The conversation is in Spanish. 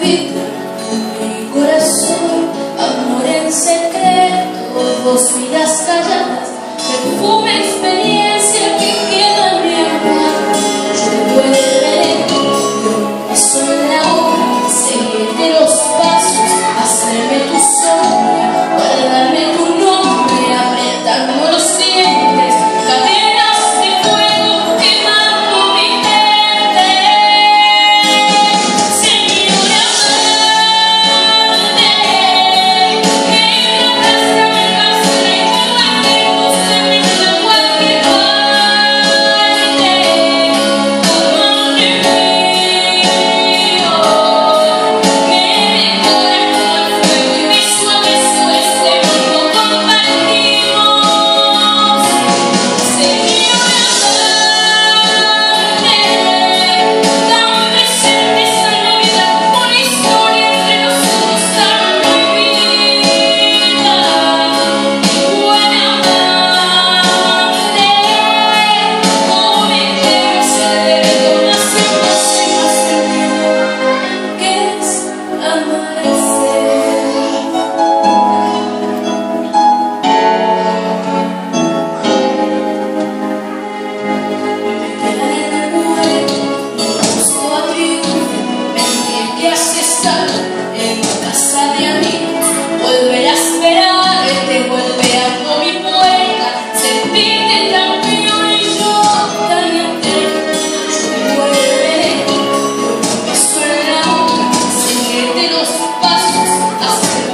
mi corazón, amor en secreto, vos vidas calladas. I'll